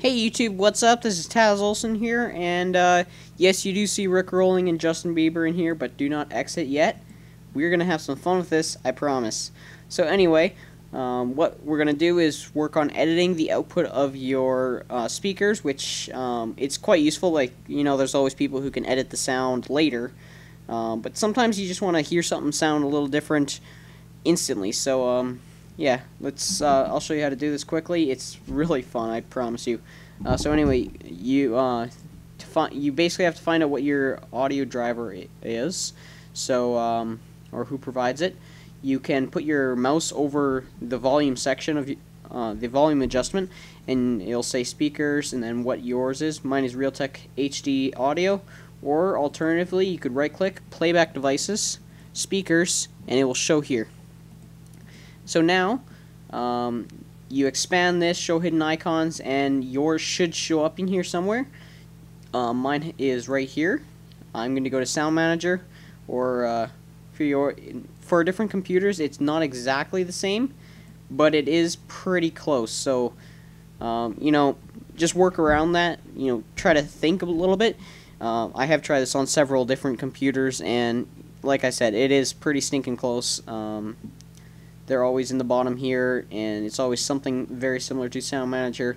Hey YouTube, what's up? This is Taz Olson here, and uh, yes, you do see Rick Rolling and Justin Bieber in here, but do not exit yet. We're going to have some fun with this, I promise. So anyway, um, what we're going to do is work on editing the output of your uh, speakers, which um, it's quite useful. Like, you know, there's always people who can edit the sound later, um, but sometimes you just want to hear something sound a little different instantly. So, um, yeah, let's. Uh, I'll show you how to do this quickly. It's really fun, I promise you. Uh, so anyway, you uh, to find you basically have to find out what your audio driver is. So um, or who provides it. You can put your mouse over the volume section of uh, the volume adjustment, and it'll say speakers, and then what yours is. Mine is Realtek HD Audio. Or alternatively, you could right-click Playback Devices, Speakers, and it will show here. So now, um, you expand this, show hidden icons, and yours should show up in here somewhere. Um, mine is right here. I'm going to go to Sound Manager, or uh, for your for different computers, it's not exactly the same, but it is pretty close. So, um, you know, just work around that. You know, try to think a little bit. Uh, I have tried this on several different computers, and like I said, it is pretty stinking close. Um, they're always in the bottom here, and it's always something very similar to Sound Manager.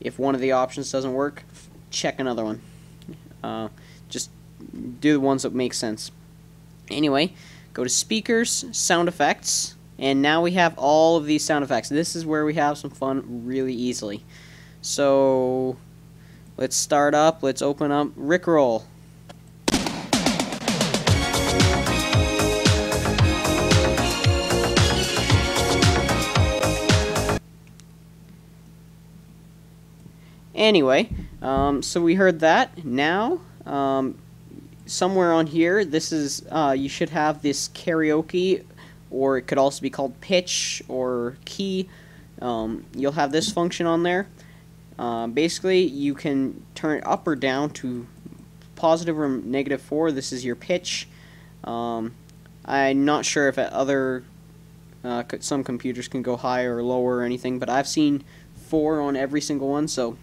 If one of the options doesn't work, check another one. Uh, just do the ones that make sense. Anyway, go to Speakers, Sound Effects, and now we have all of these sound effects. This is where we have some fun really easily. So, let's start up. Let's open up Rickroll. Anyway, um, so we heard that. Now, um, somewhere on here, this is, uh, you should have this karaoke, or it could also be called pitch or key. Um, you'll have this function on there. Uh, basically, you can turn it up or down to positive or negative 4. This is your pitch. Um, I'm not sure if other, uh, some computers can go higher or lower or anything, but I've seen 4 on every single one, so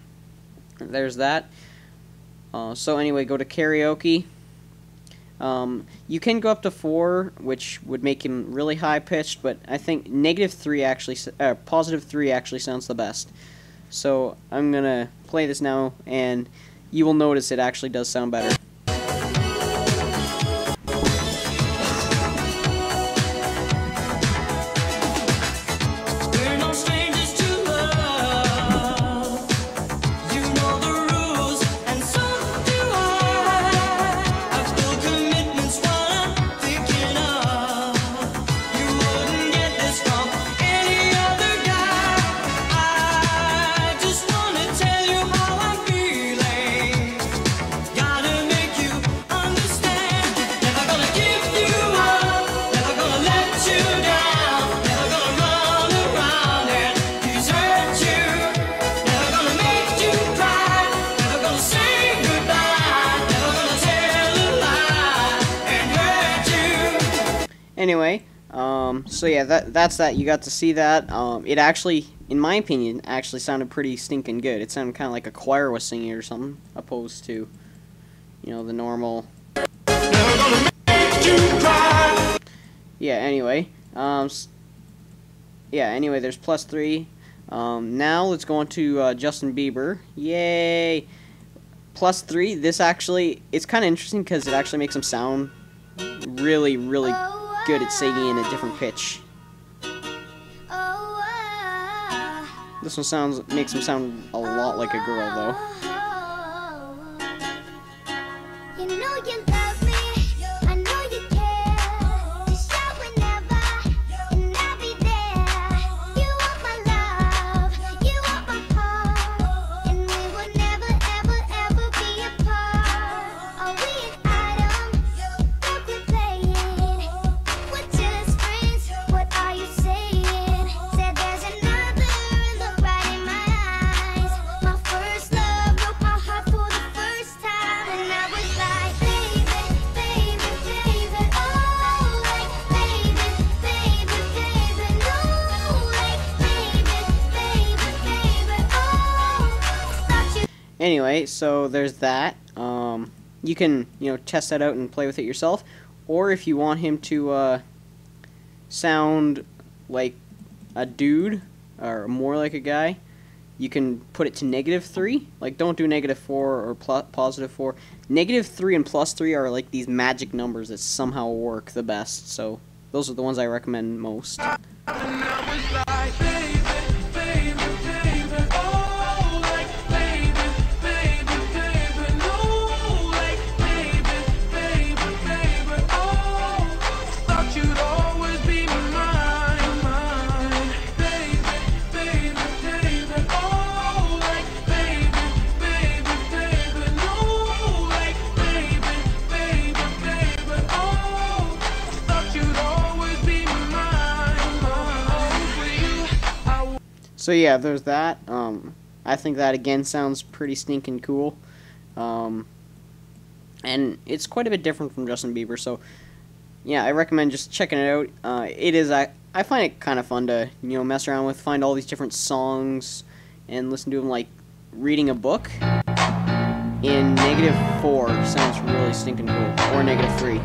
there's that. Uh, so anyway, go to karaoke. Um, you can go up to 4, which would make him really high pitched, but I think negative 3 actually, uh, positive 3 actually sounds the best. So I'm to play this now, and you will notice it actually does sound better. Anyway, um, so yeah, that that's that. You got to see that. Um, it actually, in my opinion, actually sounded pretty stinking good. It sounded kind of like a choir was singing or something, opposed to, you know, the normal. Yeah. Anyway, um, yeah. Anyway, there's plus three. Um, now let's go on to uh, Justin Bieber. Yay! Plus three. This actually, it's kind of interesting because it actually makes him sound really, really good at singing in a different pitch. This one sounds makes him sound a lot like a girl though. Anyway, so there's that. Um, you can you know test that out and play with it yourself, or if you want him to uh, sound like a dude or more like a guy, you can put it to negative 3. Like, don't do negative 4 or positive 4. Negative 3 and plus 3 are like these magic numbers that somehow work the best. So, those are the ones I recommend most. So yeah, there's that. Um, I think that again sounds pretty stinking cool. Um, and it's quite a bit different from Justin Bieber. So yeah, I recommend just checking it out. Uh, it is I I find it kind of fun to you know mess around with, find all these different songs, and listen to them like reading a book. In negative four sounds really stinking cool, or negative three.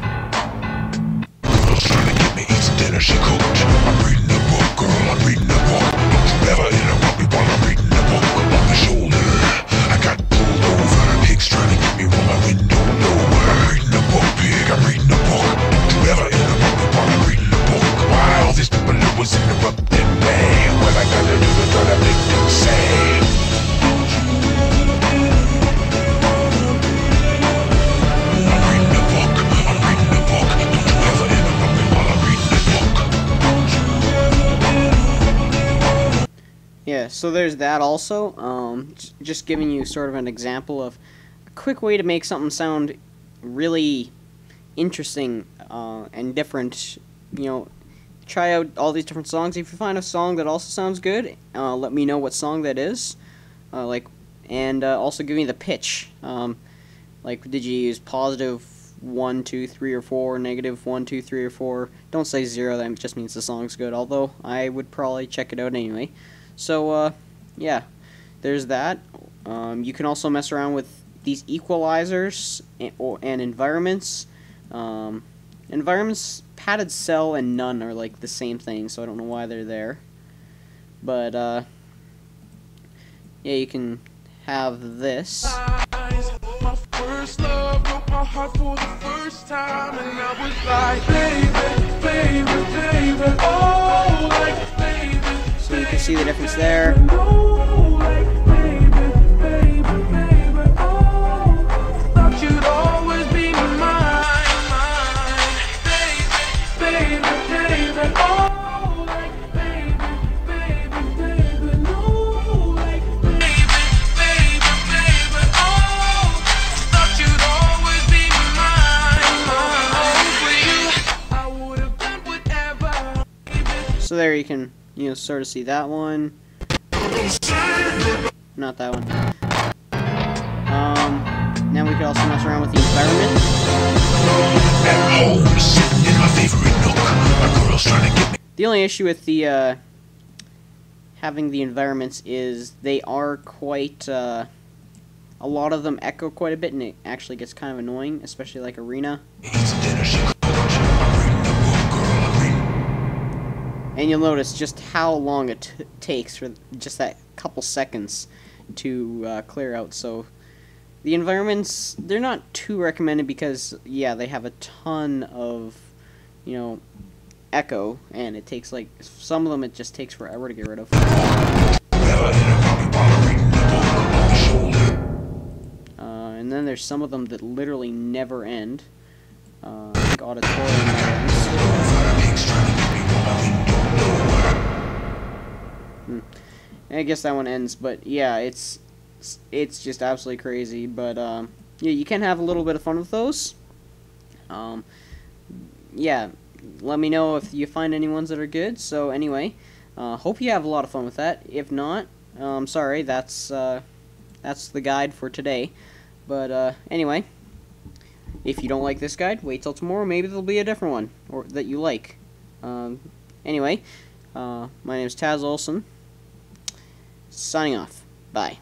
She cooked. I'm reading book, girl. I'm reading book. Never reading a book on the shoulder. Yeah, so there's that also. Um, just giving you sort of an example of a quick way to make something sound really interesting uh, and different. You know, try out all these different songs. If you find a song that also sounds good, uh, let me know what song that is. Uh, like, and uh, also give me the pitch. Um, like, did you use positive one, two, three, or four, negative one, two, three, or four? Don't say zero. That just means the song's good. Although I would probably check it out anyway. So, uh, yeah, there's that. Um, you can also mess around with these equalizers and, or, and environments. Um, environments, padded cell and none are like the same thing, so I don't know why they're there. But, uh, yeah, you can have this. See the difference there. So there you can you know, sort of see that one. Not that one. Um, now we could also mess around with the environment. The only issue with the, uh, having the environments is they are quite, uh, a lot of them echo quite a bit and it actually gets kind of annoying, especially like Arena. And you'll notice just how long it takes for just that couple seconds to uh, clear out. So the environments, they're not too recommended because, yeah, they have a ton of, you know, echo, and it takes, like, some of them it just takes forever to get rid of. Uh, and then there's some of them that literally never end. Uh, like auditorium I guess that one ends, but yeah, it's it's just absolutely crazy. But um, yeah, you can have a little bit of fun with those. Um, yeah, let me know if you find any ones that are good. So anyway, uh, hope you have a lot of fun with that. If not, um, sorry, that's uh, that's the guide for today. But uh, anyway, if you don't like this guide, wait till tomorrow. Maybe there'll be a different one or that you like. Um, anyway, uh, my name is Taz Olson. Signing off. Bye.